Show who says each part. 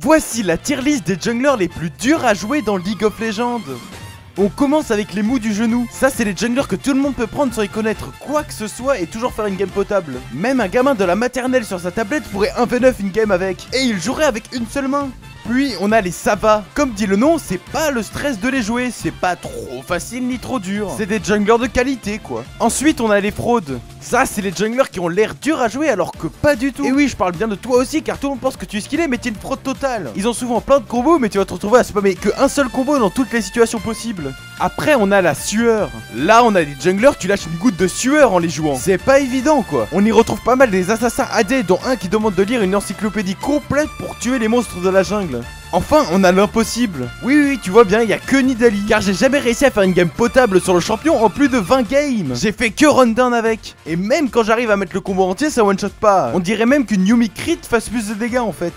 Speaker 1: Voici la tier list des junglers les plus durs à jouer dans League of Legends. On commence avec les mous du genou. Ça, c'est les junglers que tout le monde peut prendre sans y connaître quoi que ce soit et toujours faire une game potable. Même un gamin de la maternelle sur sa tablette pourrait 1v9 une game avec. Et il jouerait avec une seule main. Puis on a les Sava. Comme dit le nom, c'est pas le stress de les jouer, c'est pas trop facile ni trop dur. C'est des junglers de qualité quoi. Ensuite on a les fraudes. Ça c'est les junglers qui ont l'air durs à jouer alors que pas du tout. Et oui je parle bien de toi aussi car tout le monde pense que tu es skillé mais t'es une fraude totale. Ils ont souvent plein de combos mais tu vas te retrouver à spammer que un seul combo dans toutes les situations possibles. Après on a la sueur. Là on a des junglers, tu lâches une goutte de sueur en les jouant. C'est pas évident quoi. On y retrouve pas mal des assassins AD dont un qui demande de lire une encyclopédie complète pour tuer les monstres de la jungle. Enfin, on a l'impossible. Oui, oui, tu vois bien, il y a que Nidali. Car j'ai jamais réussi à faire une game potable sur le champion en plus de 20 games. J'ai fait que rundown avec. Et même quand j'arrive à mettre le combo entier, ça one shot pas. On dirait même qu'une Yumi crit fasse plus de dégâts en fait.